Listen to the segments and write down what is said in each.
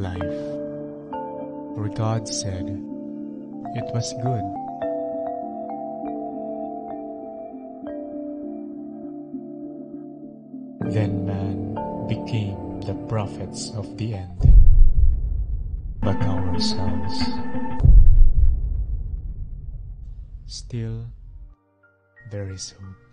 life. For God said, it was good. Then man became the prophets of the end, but ourselves. Still, there is hope.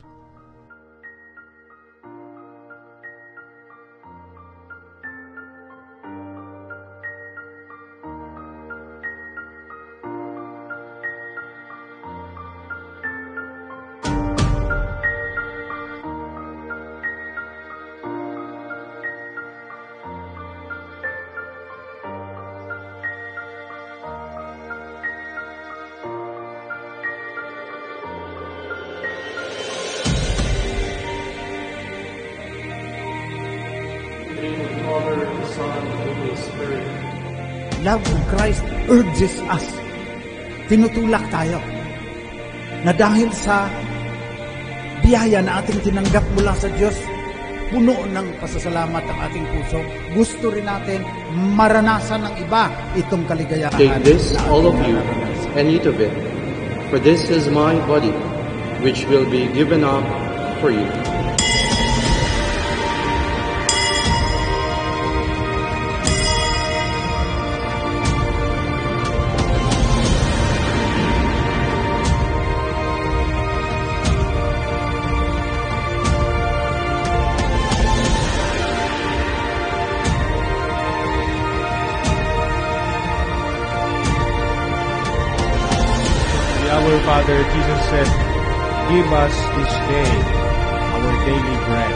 Urges us. Tinutulak tayo na dahil sa biyaya na ating tinanggap mula sa Diyos, puno ng pasasalamat ang ating puso. Gusto rin natin maranasan ng iba itong kaligayahan. Take this, all of you, and eat of it, for this is my body, which will be given up for you. Said, Give us this day our daily bread.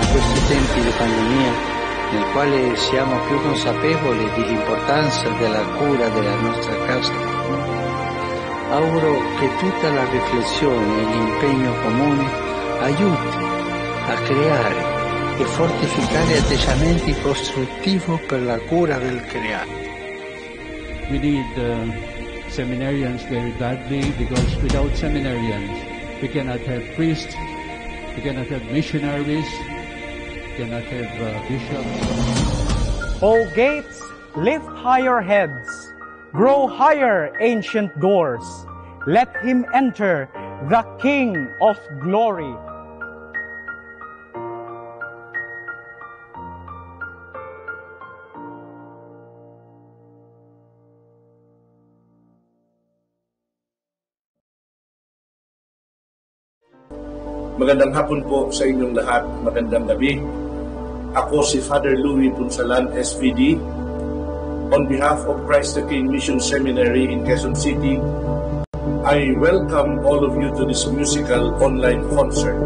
In questi tempi di pandemia, nel quale siamo più consapevoli dell'importanza della cura della nostra casa, auguro che tutta la riflessione e l'impegno comune aiuti a creare e fortificare atteggiamenti costruttivi per la cura del creato. We need uh, seminarians very badly because without seminarians, we cannot have priests, we cannot have missionaries, we cannot have uh, bishops. O gates, lift higher heads. Grow higher, ancient doors. Let him enter, the King of glory. Magandang hapon po sa inyong lahat. Magandang gabi. Ako si Father Louis Punsalan, SVD. On behalf of Christ the King Mission Seminary in Quezon City, I welcome all of you to this musical online concert.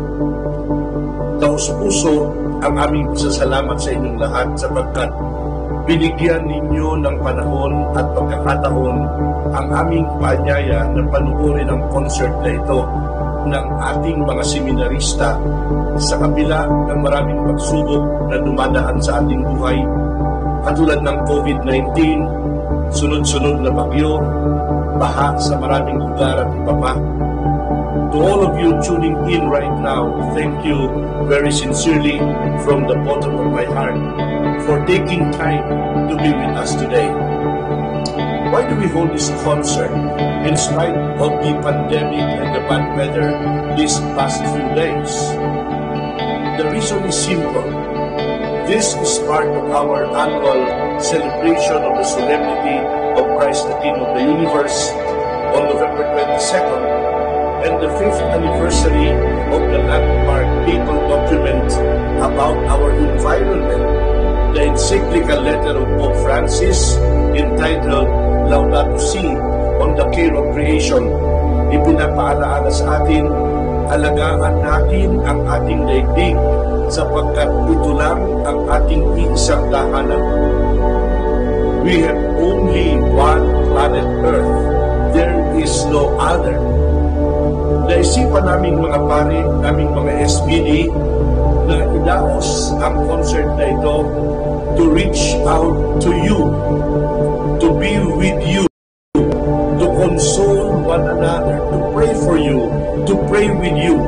Taos puso ang aming pasasalamat sa inyong lahat sapagkat binigyan ninyo ng panahon at pagkakataon ang aming paanyaya na panuorin ang concert na ito ng ating mga seminarista sa kabila ng maraming pagsubok na dumadaan sa ating buhay katulad ng COVID-19, sunod-sunod na bagyo, baha sa maraming lugar at iba pa. To all of you tuning in right now, thank you very sincerely from the bottom of my heart for taking time to be with us today. Why do we hold this concert in spite of the pandemic and the bad weather these past few days? The reason is simple. This is part of our annual celebration of the solemnity of Christ the King of the universe on November 22nd and the fifth anniversary of the landmark papal document about our environment, the encyclical letter of Pope Francis entitled Laudato Si on the care of creation. Ipinapaalaala sa atin, alagaan natin ang ating daigdig sapagkat ito lang ang ating isang tahanan. We have only one planet Earth. There is no other. Naisipan naming mga pare, naming mga SBD, na ilaos ang concert na ito to reach out to you, to be with you, to console one another, to pray for you, to pray with you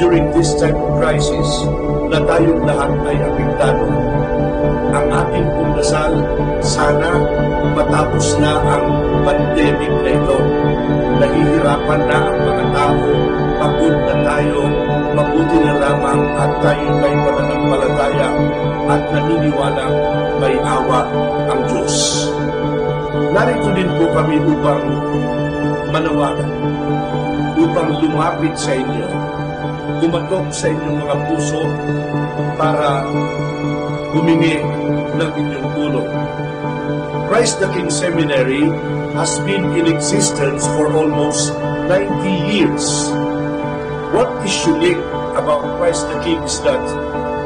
during this time of crisis na tayong lahat ay apektado. Ang ating pundasal, sana matapos na ang pandemic na ito. Nahihirapan na ang mga tao, pagod na tayo, mabuti na lamang at tayo ay pananampalataya at naniniwala may awa ang Diyos. Narito din po kami upang manawagan, upang lumapit sa inyo, kumatok sa inyong mga puso para humingi ng inyong tulong. Christ the King Seminary has been in existence for almost 90 years. What is unique about Christ the King is that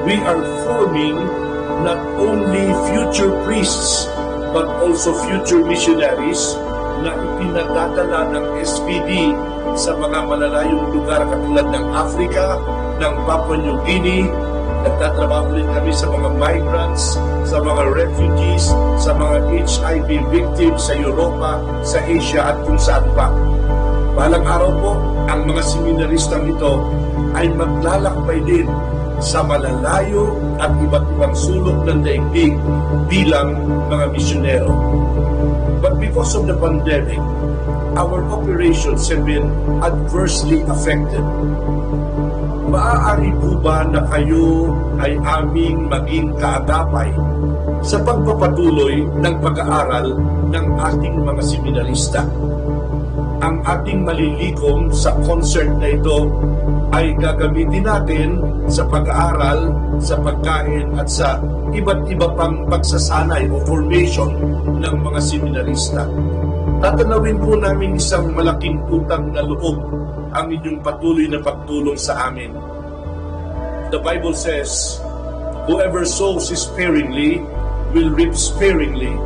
we are forming not only future priests but also future missionaries na ipinadadala ng SPD sa mga malalayong lugar katulad ng Africa, ng Papua New Guinea, nagtatrabaho rin kami sa mga migrants, sa mga refugees, sa mga HIV victims sa Europa, sa Asia at kung saan pa. Balang araw po, ang mga seminaristang ito ay maglalakbay din sa malalayo at iba't ibang sulok ng daigdig bilang mga misyonero. But because of the pandemic, our operations have been adversely affected. Maaari po ba na kayo ay aming maging kaagapay sa pagpapatuloy ng pag-aaral ng ating mga seminarista? Ang ating malilikom sa concert na ito ay gagamitin natin sa pag-aaral, sa pagkain at sa iba't iba pang pagsasanay o formation ng mga seminarista. Tatanawin po namin isang malaking utang na loob ang inyong patuloy na pagtulong sa amin. The Bible says, Whoever sows sparingly will reap sparingly,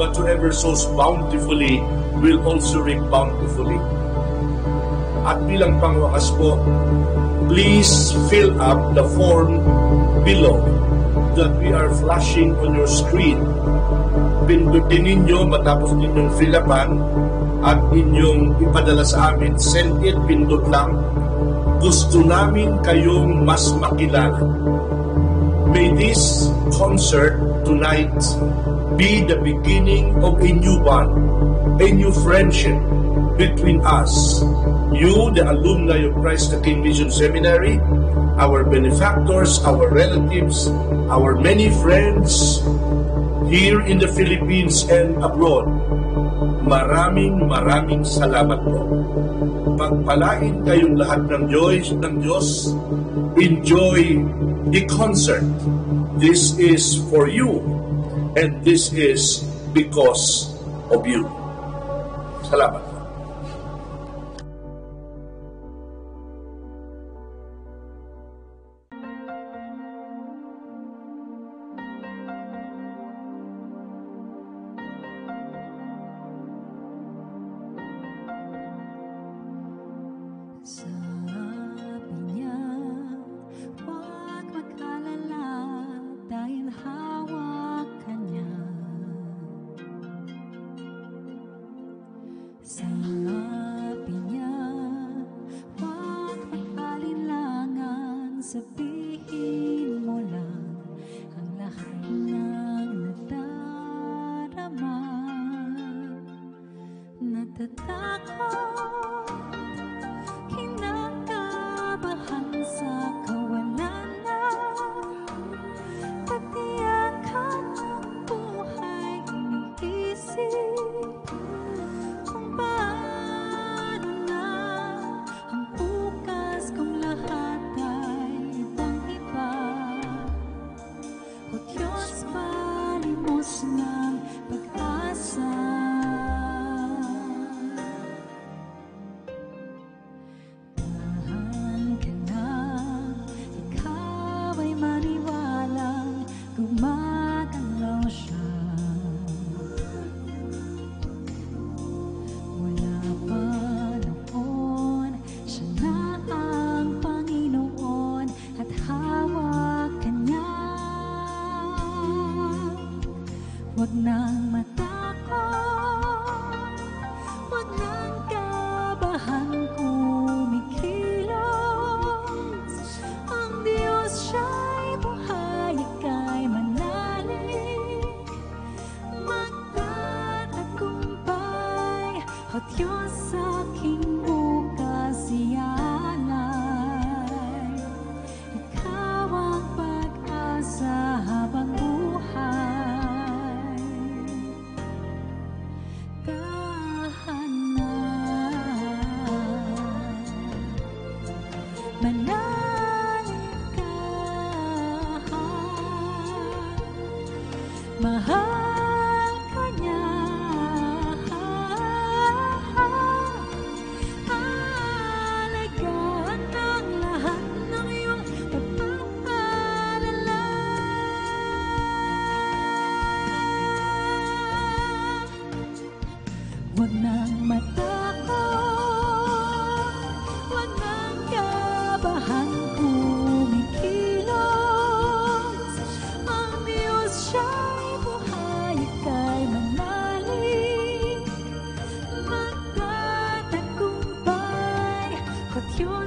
but whoever sows bountifully will also reap bountifully. At bilang pangwakas po, please fill up the form below that we are flashing on your screen. Pindutin ninyo matapos ninyong fill upan at inyong ipadala sa amin. Send it, pindot lang. Gusto namin kayong mas makilala. May this concert tonight be the beginning of a new bond, a new friendship between us, you, the alumni of Christ the King Mission Seminary, our benefactors, our relatives, our many friends here in the Philippines and abroad. Maraming maraming salamat po. Pagpalain kayong lahat ng Diyos, ng Diyos. Enjoy the concert. This is for you and this is because of you. Salamat.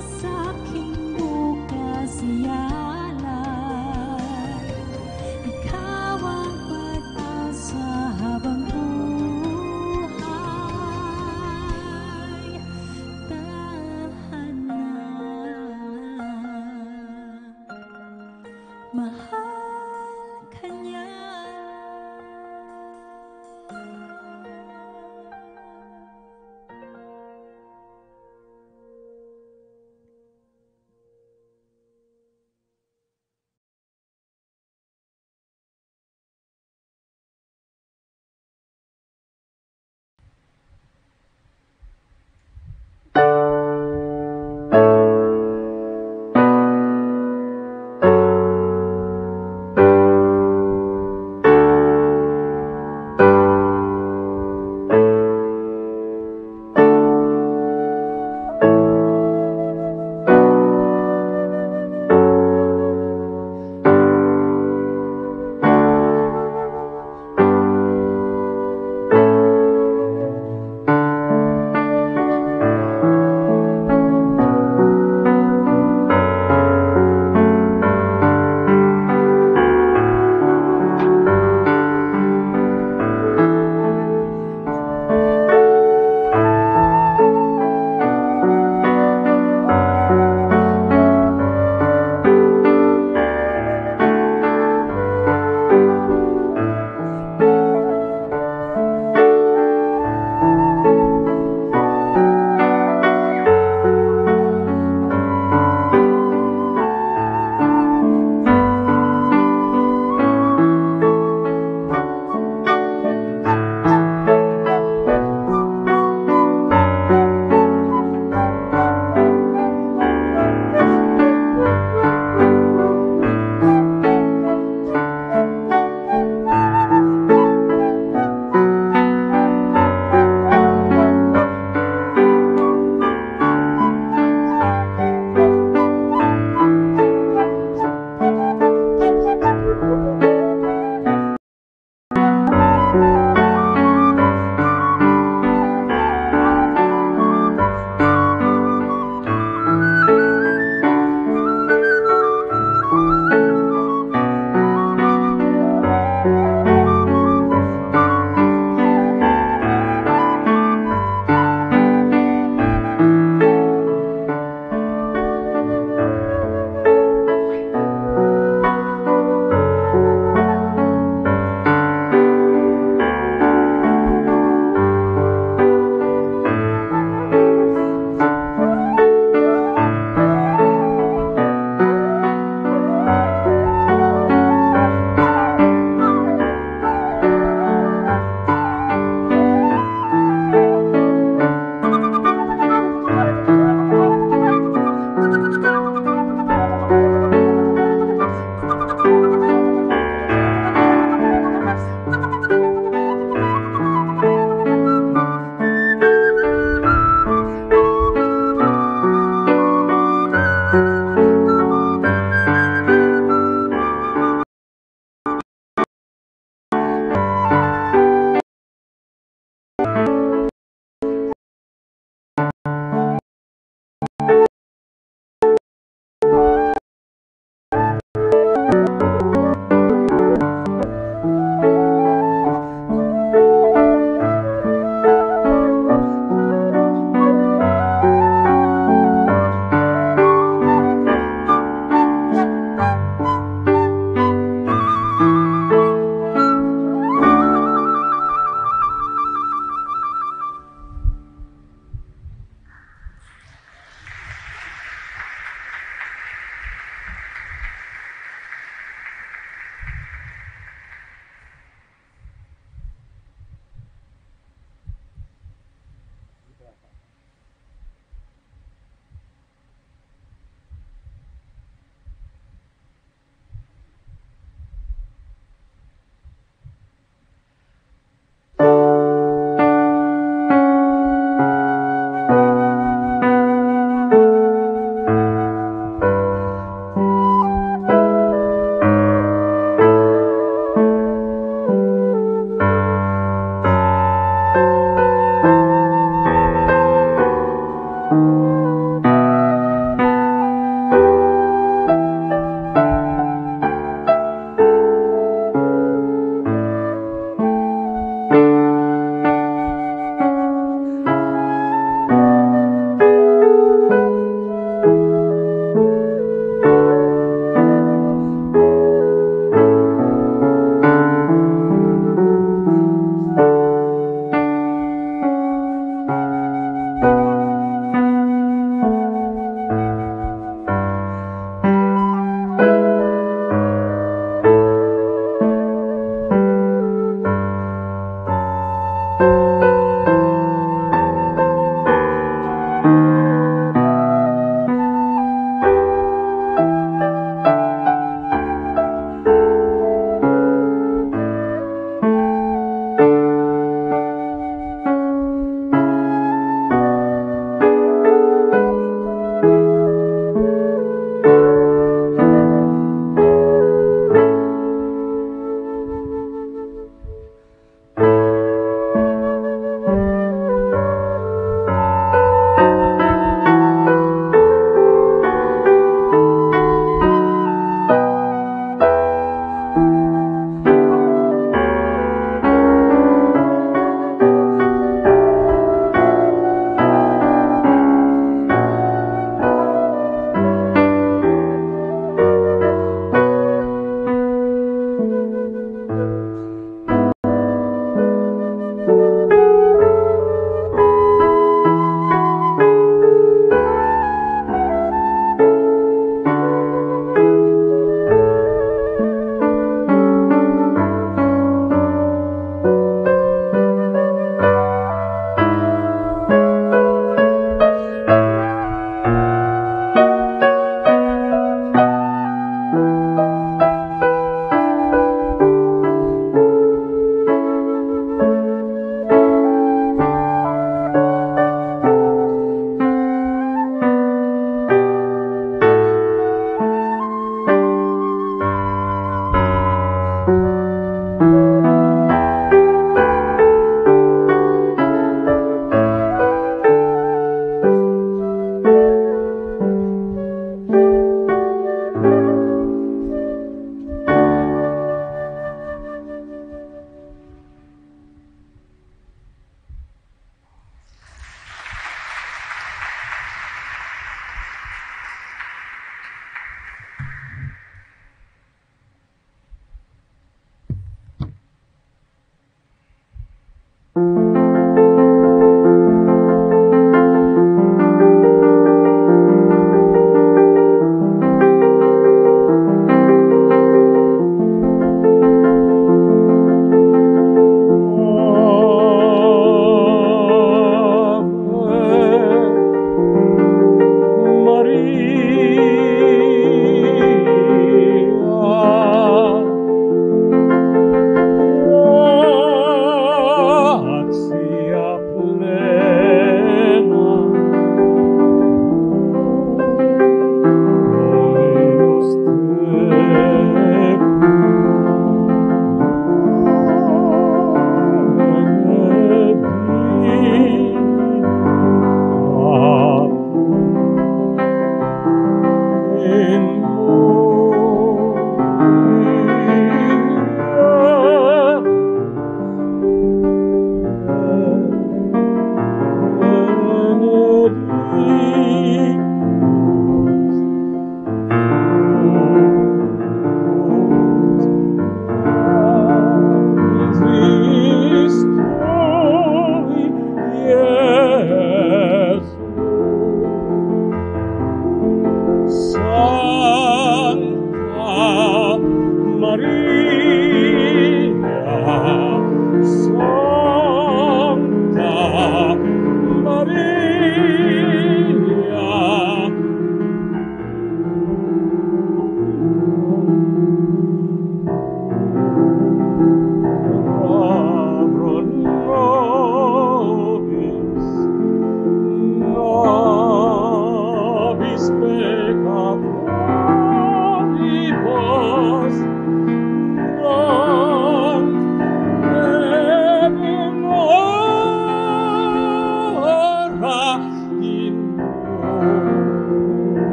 Sa aking bukas ialay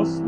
lost.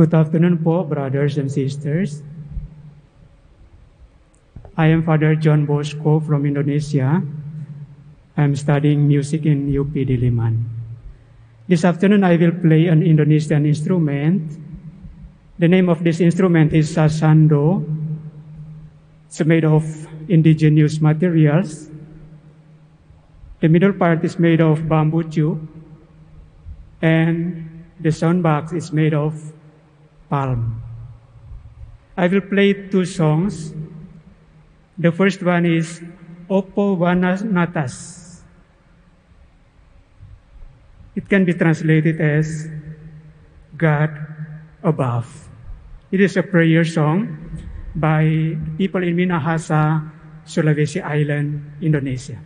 Good afternoon po, brothers and sisters. I am Father John Bosco from Indonesia. I'm studying music in UP Diliman. This afternoon I will play an Indonesian instrument. The name of this instrument is sasando. It's made of indigenous materials. The middle part is made of bamboo tube, and the sound box is made of palm. I will play two songs. The first one is Opo Natas. It can be translated as God above. It is a prayer song by people in Minahasa, Sulawesi Island, Indonesia.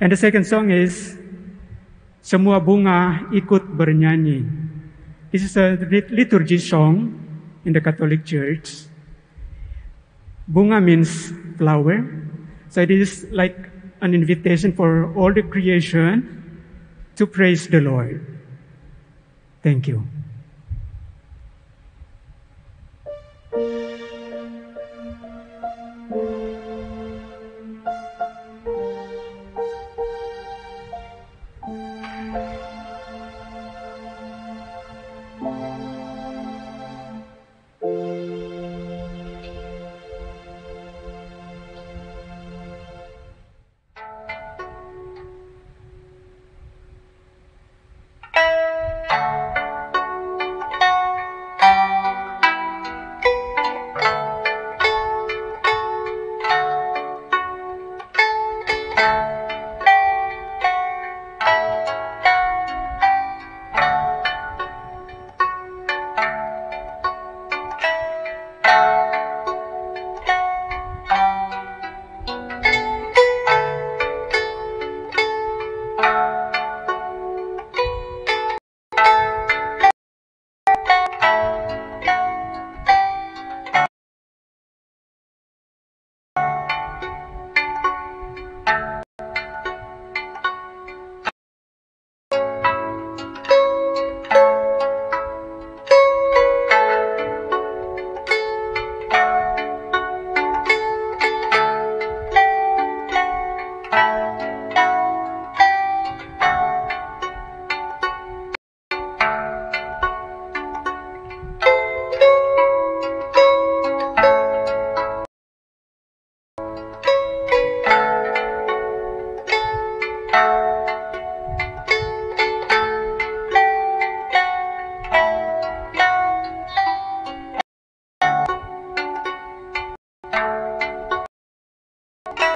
And the second song is Semua Bunga Ikut Bernyanyi. This is a liturgy song in the Catholic Church. Bunga means flower. So it is like an invitation for all the creation to praise the Lord. Thank you. you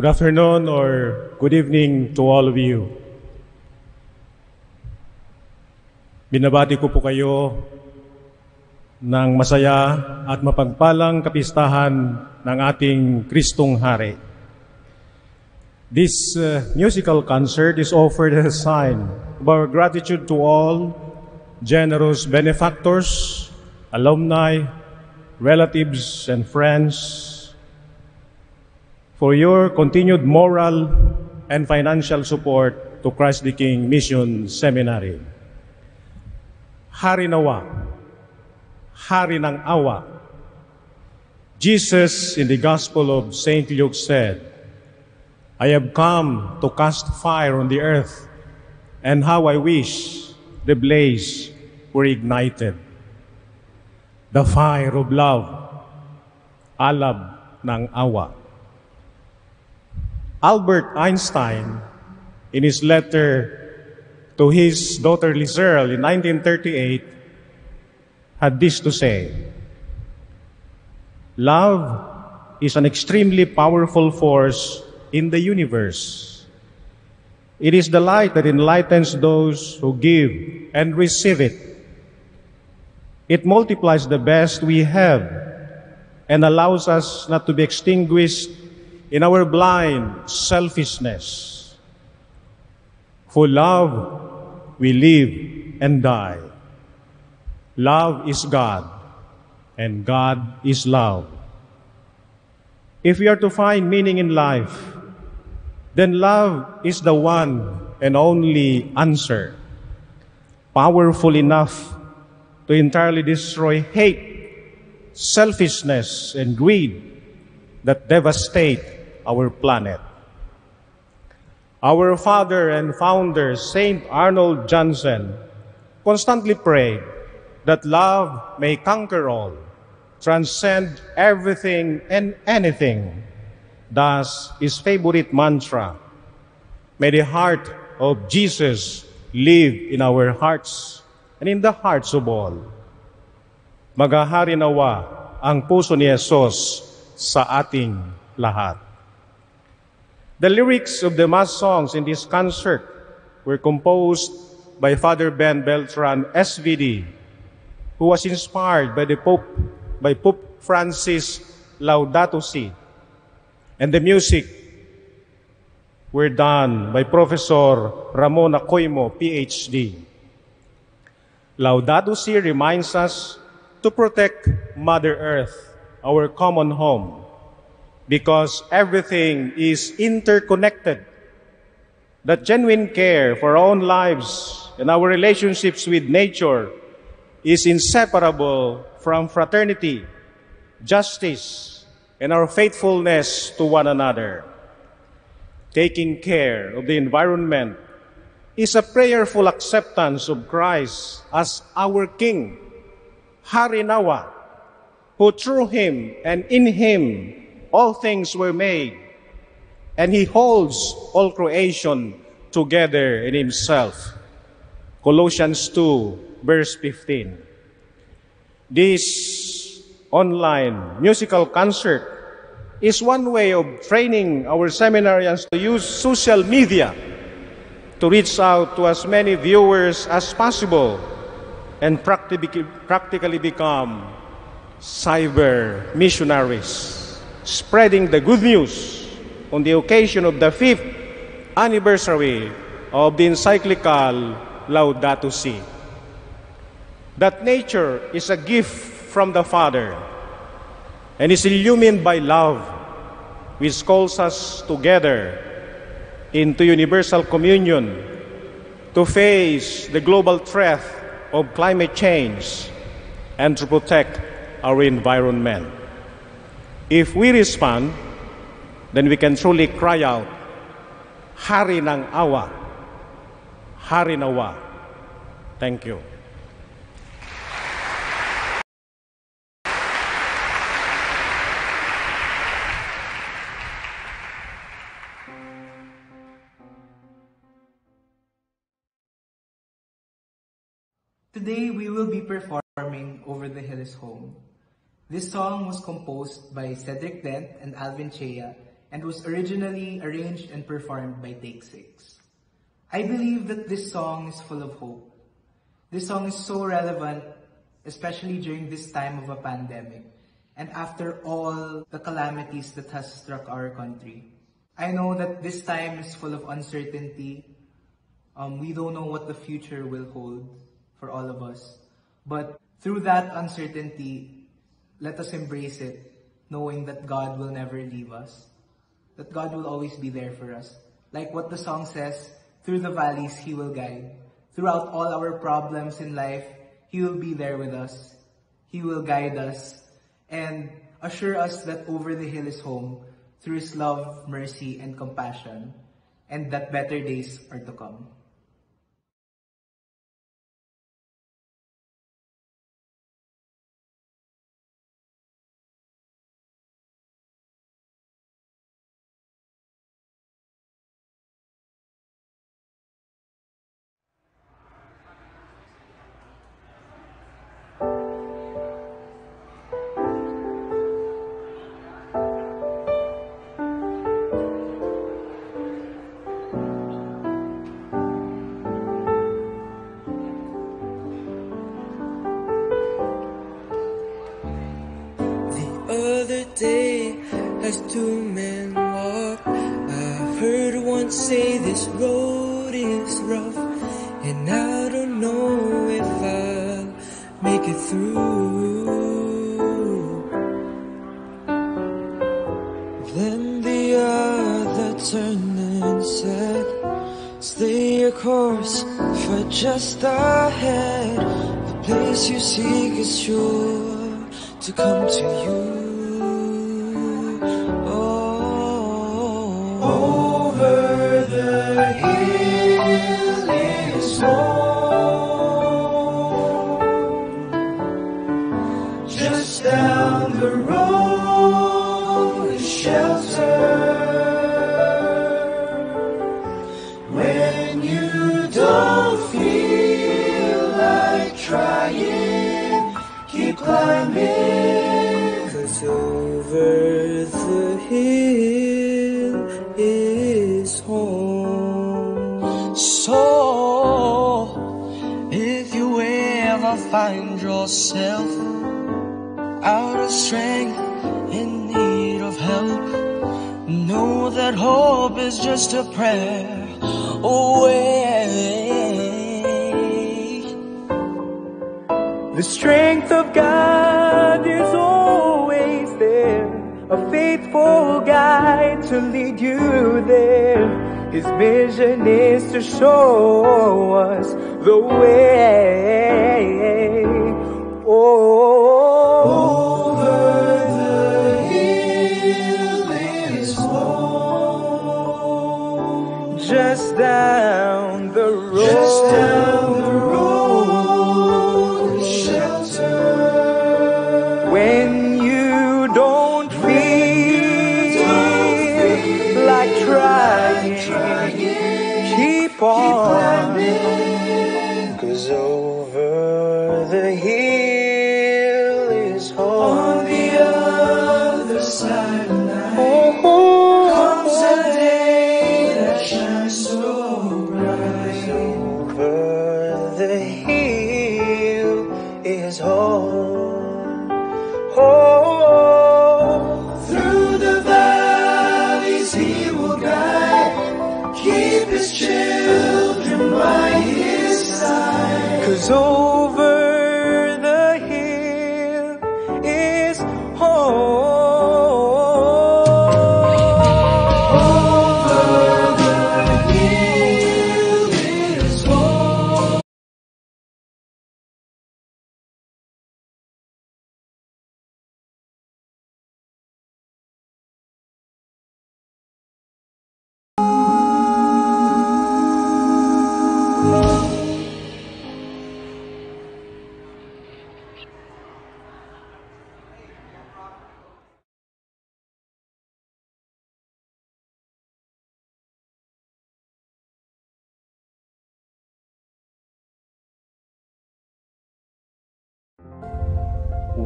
Good afternoon or good evening to all of you. Binabati ko po kayo ng masaya at mapagpalang kapistahan ng ating Kristong Hari. This uh, musical concert is offered as a sign of our gratitude to all generous benefactors, alumni, relatives, and friends for your continued moral and financial support to Christ the King Mission Seminary. Hari nawa, hari ng awa. Jesus in the Gospel of St. Luke said, I have come to cast fire on the earth, and how I wish the blaze were ignited. The fire of love, alab ng awa. Albert Einstein, in his letter to his daughter Lieserl in 1938, had this to say Love is an extremely powerful force in the universe. It is the light that enlightens those who give and receive it. It multiplies the best we have and allows us not to be extinguished in our blind selfishness. For love, we live and die. Love is God, and God is love. If we are to find meaning in life, then love is the one and only answer, powerful enough to entirely destroy hate, selfishness, and greed that devastate our planet. Our father and founder, Saint Arnold Johnson, constantly prayed that love may conquer all, transcend everything and anything. Thus, his favorite mantra, may the heart of Jesus live in our hearts and in the hearts of all. Magahari nawa ang puso ni Jesus sa ating lahat. The lyrics of the mass songs in this concert were composed by Father Ben Beltran, SVD, who was inspired by the Pope, by Pope Francis Laudato Si. And the music were done by Professor Ramon Acoymo, PhD. Laudato Si reminds us to protect Mother Earth, our common home, because everything is interconnected. That genuine care for our own lives and our relationships with nature is inseparable from fraternity, justice, and our faithfulness to one another. Taking care of the environment is a prayerful acceptance of Christ as our King, Hari Nawa, who through Him and in Him all things were made, and He holds all creation together in Himself. Colossians 2, verse 15. This online musical concert is one way of training our seminarians to use social media to reach out to as many viewers as possible and practically, become cyber missionaries, spreading the good news on the occasion of the fifth anniversary of the encyclical Laudato Si. That nature is a gift from the Father and is illumined by love, which calls us together into universal communion to face the global threat of climate change and to protect our environment. If we respond, then we can truly cry out, Hari ng awa, Hari nawa. Thank you. Today we will be performing Over the Hill is Home. This song was composed by Cedric Dent and Alvin Chea and was originally arranged and performed by Take Six. I believe that this song is full of hope. This song is so relevant, especially during this time of a pandemic and after all the calamities that has struck our country. I know that this time is full of uncertainty. Um, we don't know what the future will hold for all of us. But through that uncertainty, let us embrace it, knowing that God will never leave us, that God will always be there for us. Like what the song says, through the valleys, He will guide. Throughout all our problems in life, He will be there with us. He will guide us and assure us that over the hill is home through His love, mercy, and compassion, and that better days are to come. As two men walk. I've heard one say this road is rough, and I don't know if I'll make it through. Then the other turned and said, Stay your course, for just ahead, the place you seek is sure to come to you. Yourself out of strength, in need of help, know that hope is just a prayer away. The strength of God is always there, a faithful guide to lead you there. His mission is to show us the way.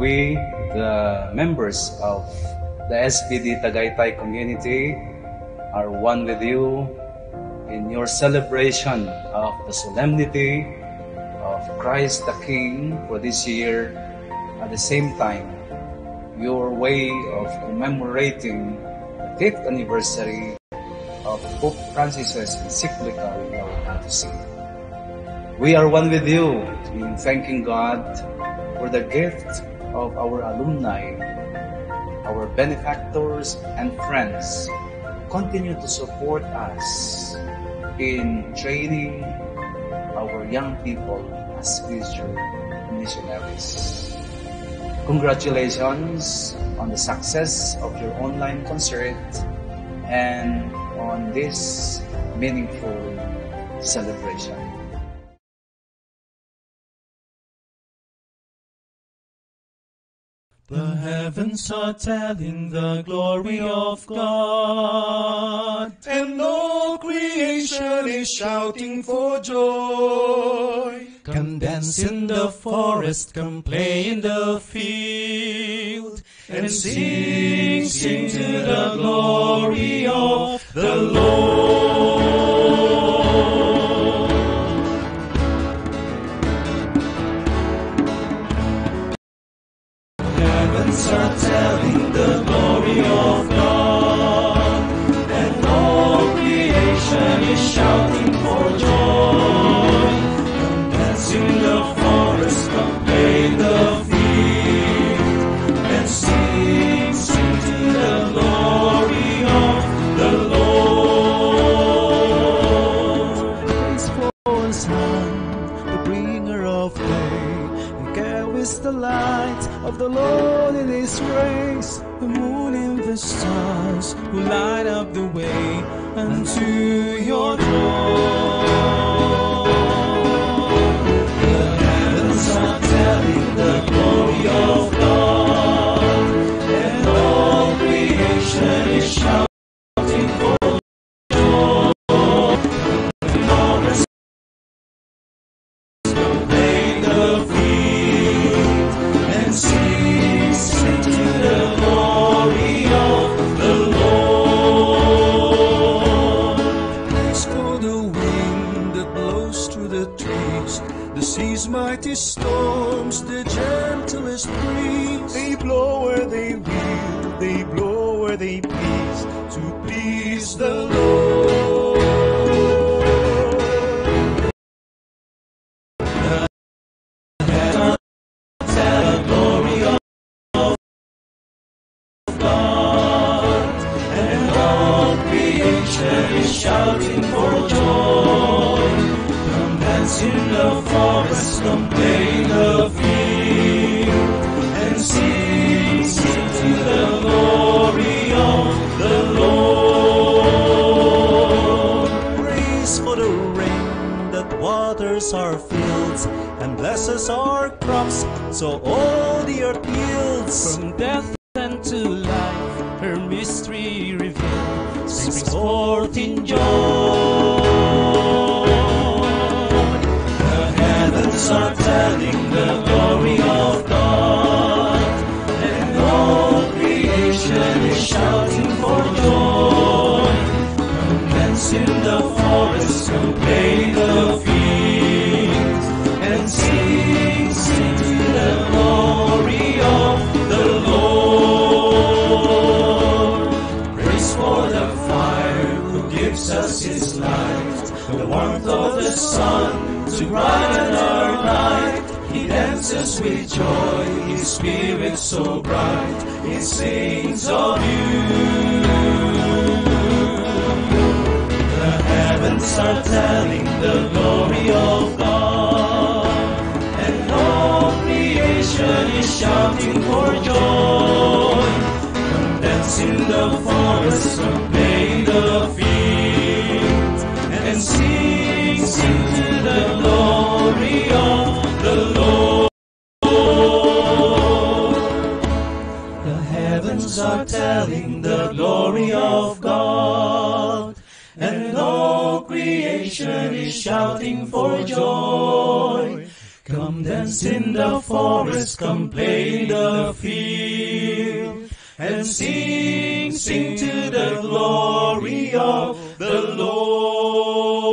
We, the members of the SVD Tagaytay community are one with you in your celebration of the solemnity of Christ the King for this year. At the same time, your way of commemorating the fifth anniversary of Pope Francis's encyclical Laudato Si. We are one with you in thanking God for the gift of our alumni, our benefactors and friends continue to support us in training our young people as future missionaries. Congratulations on the success of your online concert and on this meaningful celebration. The heavens are telling the glory of God, and all creation is shouting for joy. Come dance in the forest, come play in the field, and sing, sing to the glory of the Lord. Of the Lord in His race. The moon and the stars will light up the way unto your throne. Joy. Come dance in the forest, come play the fields, and sing, sing to the glory of the Lord. The heavens are telling the glory of God, and all creation is shouting for joy. Come dance in the forest, come play in the field, and sing, sing to the glory of the Lord.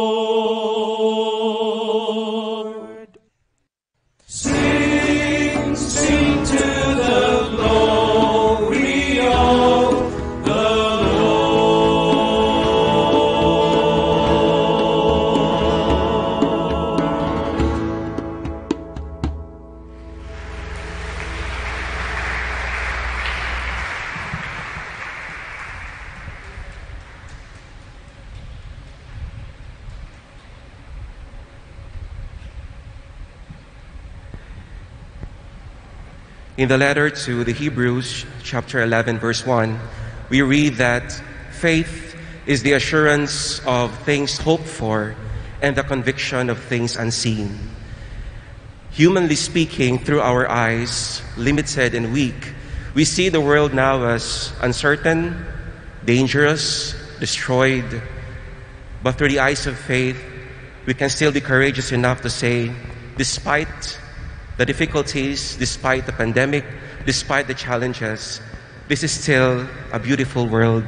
In the letter to the Hebrews, chapter 11, verse 1, we read that faith is the assurance of things hoped for and the conviction of things unseen. Humanly speaking, through our eyes, limited and weak, we see the world now as uncertain, dangerous, destroyed. But through the eyes of faith, we can still be courageous enough to say, despite the difficulties, despite the pandemic, despite the challenges, this is still a beautiful world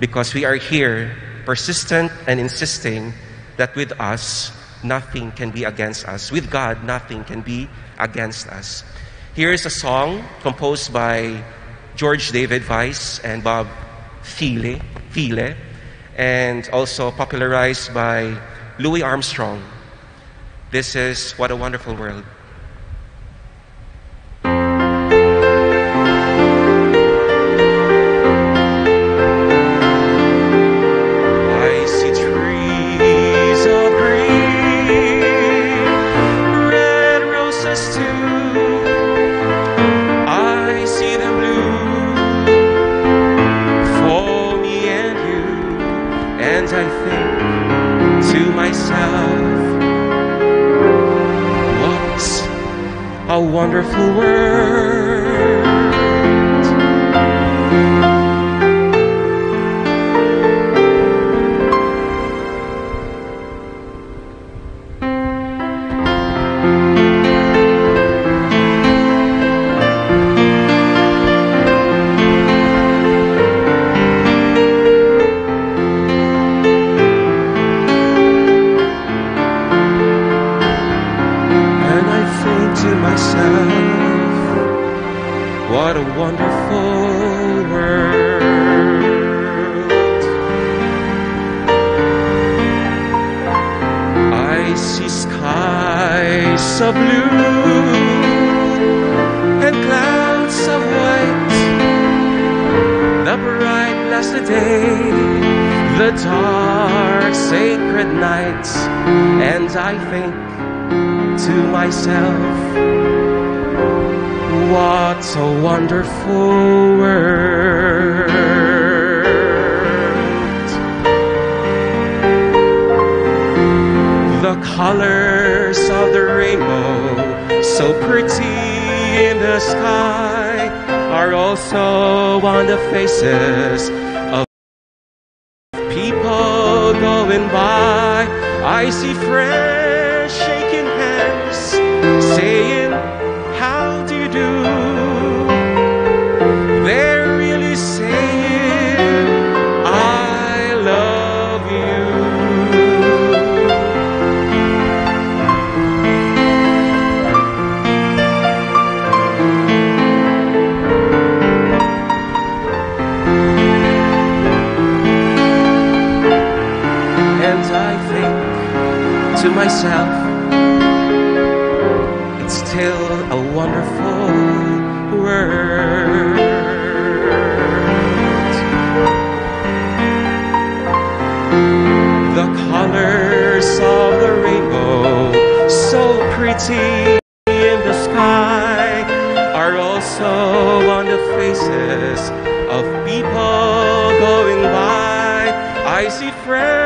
because we are here, persistent and insisting that with us, nothing can be against us. With God, nothing can be against us. Here is a song composed by George David Weiss and Bob Thiele, Thiele and also popularized by Louis Armstrong. This is What a Wonderful World. Wonderful world. Also on the faces of people going by. I see friends myself, it's still a wonderful world. The colors of the rainbow, so pretty in the sky, are also on the faces of people going by. I see friends